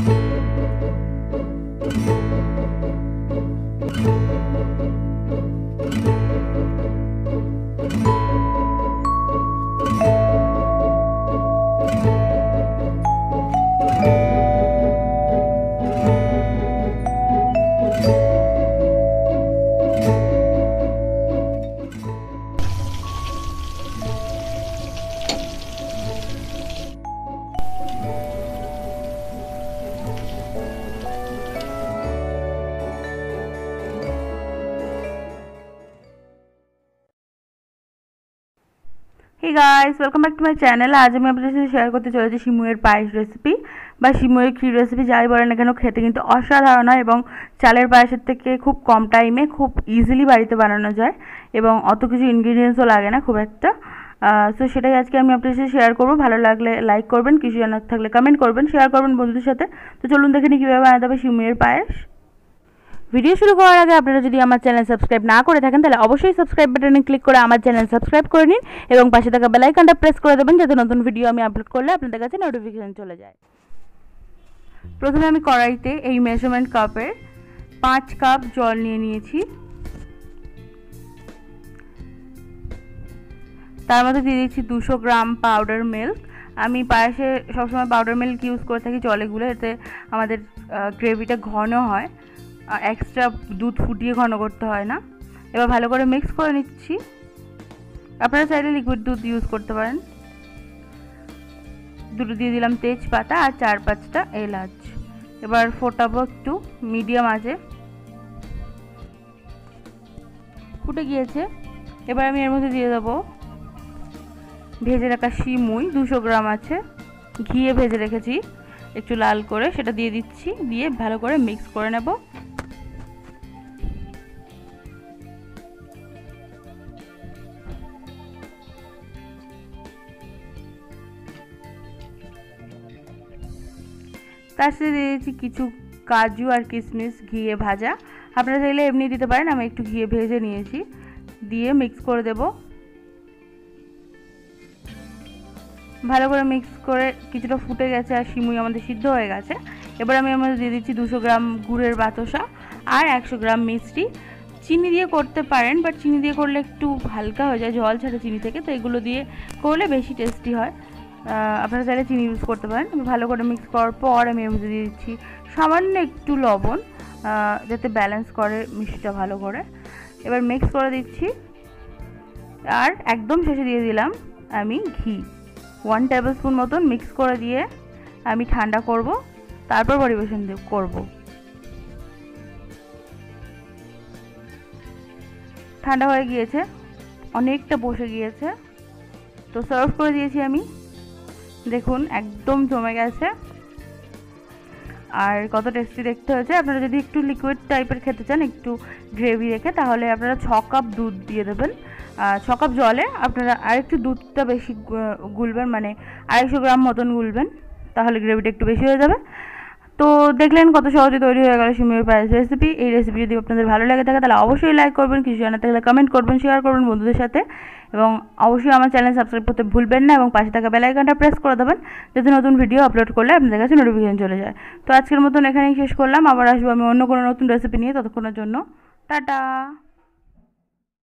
Música hey guys welcome back to my channel আজ আমি আপনাদের সাথে শেয়ার করতে চলেছি শিমুয়ের পায়েস রেসিপি বা শিমুয়ের ক্ষীর রেসিপি যাই বলেন না কেন, খেতে কিন্তু অসাধারণ হয় এবং চালের পায়েসের থেকে খুব কম টাইমে খুব ইজিলি বাড়িতে বানানো যায় এবং অত কিছু ইনগ্রিডিয়েন্টসও লাগে না খুব একটা। সো সেটাই আজকে আমি আপনাদের সাথে শেয়ার করব। ভালো লাগলে লাইক করবেন, কিছু জানার থাকলে কমেন্ট করবেন শেয়ার করবেন বন্ধুদের সাথে। তো চলুন দেখে নিই কীভাবে বানাতে হবে শিমুয়ের পায়েস। ভিডিও শুরু করার আগে আপনারা যদি আমার চ্যানেল সাবস্ক্রাইব না করে থাকেন, তাহলে অবশ্যই সাবস্ক্রাইব বাটনে ক্লিক করে আমার চ্যানেল সাবস্ক্রাইব করে নিন এবং পাশে থাকা বেলাইকানটা প্রেস করে দেবেন যাতে নতুন ভিডিও আমি আপলোড করলে আপনাদের কাছে নোটিফিকেশান চলে যায়। প্রথমে আমি কড়াইতে এই মেজারমেন্ট কাপের পাঁচ কাপ জল নিয়ে নিয়েছি। তার মধ্যে দিয়ে দিচ্ছি দুশো গ্রাম পাউডার মিল্ক আমি পায়েসে সবসময় পাউডার মিল্ক ইউজ করে থাকি জলে গুলে, এতে আমাদের গ্রেভিটা ঘন হয়। এক্সট্রা দুধ ফুটিয়ে ঘন করতে হয় না। এবার ভালো করে মিক্স করে নিচ্ছি। আপনারা চাইলে লিকুইড দুধ ইউজ করতে পারেন। দুটো দিয়ে দিলাম তেজপাতা আর চার পাঁচটা এলাচ। এবার ফোটাবো একটু মিডিয়াম আছে ফুটে গিয়েছে। এবার আমি এর মধ্যে দিয়ে দেবো ভেজে রাখা শিমুই দুশো গ্রাম আছে। ঘিয়ে ভেজে রেখেছি। একটু লাল করে সেটা দিয়ে দিচ্ছি। দিয়ে ভালো করে মিক্স করে নেব। তার সাথে দিয়ে দিয়েছি কিছু কাজু আর কিশমিশ ঘিয়ে ভাজা। আপনারা চাইলে এমনি দিতে পারেন, আমি একটু ঘিয়ে ভেজে নিয়েছি। দিয়ে মিক্স করে দেব। ভালো করে মিক্স করে কিছুটা ফুটে গেছে আর শিমুই আমাদের সিদ্ধ হয়ে গেছে। এবার আমি আমাদের দিয়ে দিচ্ছি দুশো গ্রাম গুড়ের বাতসা আর একশো গ্রাম মিষ্টি। চিনি দিয়ে করতে পারেন বাট চিনি দিয়ে করলে একটু হালকা হয়ে যায়, জল ছাড়ে চিনি থেকে। তো এগুলো দিয়ে করলে বেশি টেস্টি হয়। আপনারা চাইলে চিনি ইউজ করতে পারেন। ভালো করে মিক্স করার পর আমি এর মধ্যে দিয়ে দিচ্ছি সামান্য একটু লবণ যাতে ব্যালেন্স করে মিষ্টিটা ভালো করে। এবার মিক্স করে দিচ্ছি। আর একদম শেষে দিয়ে দিলাম আমি ঘি। ওয়ান টেবিল স্পুন মতন মিক্স করে দিয়ে আমি ঠান্ডা করব, তারপর পরিবেশন করব। ঠান্ডা হয়ে গিয়েছে, অনেকটা বসে গিয়েছে। তো সার্ভ করে দিয়েছি আমি। দেখুন, একদম জমে গেছে। আর কত টেস্টি দেখতে হয়েছে। আপনারা যদি একটু লিকুইড টাইপের খেতে চান, একটু গ্রেভি রেখে, তাহলে আপনারা ছ কাপ দুধ দিয়ে দেবেন। ছ কাপ জলে আপনারা আরেকটু দুধটা বেশি গুলবেন মানে আড়াইশো গ্রাম মতন গুলবেন, তাহলে গ্রেভিটা একটু বেশি হয়ে যাবে। তো দেখলেন কত সহজে তৈরি হয়ে গেল সিমের পায়েস রেসিপি এই রেসিপি যদি আপনাদের ভালো লাগে থাকে, তাহলে অবশ্যই লাইক করবেন, কিছু জানাতে থাকলে কমেন্ট করবেন শেয়ার করবেন বন্ধুদের সাথে। এবং অবশ্যই আমার চ্যানেল সাবস্ক্রাইব করতে ভুলবেন না এবং পাশে থাকা বেলাইকানটা প্রেস করে দেবেন, যাতে নতুন ভিডিও আপলোড করলে আপনাদের কাছে নোটিফিকেশন চলে যায়। তো আজকের মতন এখানেই শেষ করলাম, আবার আসব আমি অন্য কোনো নতুন রেসিপি নিয়ে ততক্ষণের জন্য। টাটা!